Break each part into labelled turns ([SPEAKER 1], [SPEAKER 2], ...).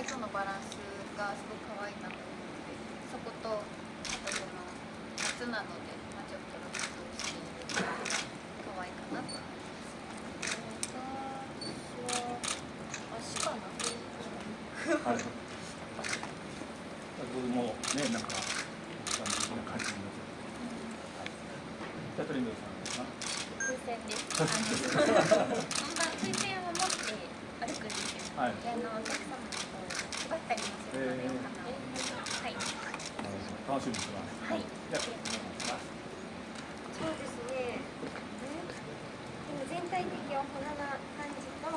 [SPEAKER 1] ニーハイとのバランスがすごく可愛いなと思ってそことあとその夏なので、まあ、ちょっと露出をしている可愛いかなと思います
[SPEAKER 2] 私は足かな
[SPEAKER 3] はい。僕もね、なんか、一般的な感じになってゃあ、トリンドルさんですか。
[SPEAKER 1] 風船です。あの本番風船を持って歩くんですよ。
[SPEAKER 3] はい
[SPEAKER 1] であのお客様にこう配ったりもするので、
[SPEAKER 3] へー
[SPEAKER 1] お花を。はい。
[SPEAKER 3] 楽しみですわ。
[SPEAKER 1] はい
[SPEAKER 3] じゃあ。
[SPEAKER 2] そうですね。でも全体的にお花な感じと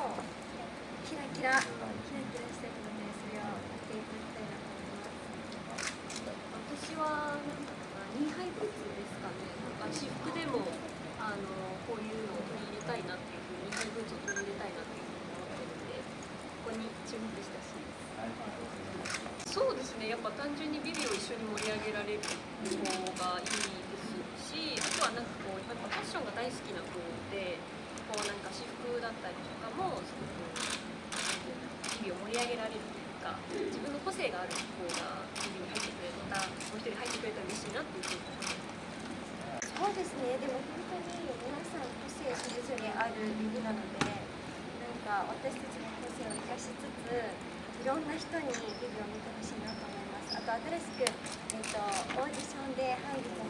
[SPEAKER 2] キラキラ、キラキラしてるのでそれをやっていただきたいなと思います。
[SPEAKER 4] 私はなんだろうなニーハイブーツですかねなんか私服でもあのこういうのを取り入れたいなっていうふうにニーハイブーツを取り入れたいなっていうふうに思ってるんでここに注目してほし
[SPEAKER 3] はい。
[SPEAKER 4] そうですねやっぱ単純にビビを一緒に盛り上げられる子がいいですしあとはなんかこうやっぱファッションが大好きな子でこうなんか私服だったりとかもすごくなんていうのビビを盛り上げられるというか自分の個性がある子がビビに入ってくれまたもう一人入ってくれたら嬉しいなっていうふうに思います
[SPEAKER 2] そうですね。でも本当に皆さん個性それぞれあるビビなので、なんか私たちの個性を生かしつつ、いろんな人にビビを見てほしいなと思います。あと新しく、えっとオーディションで入る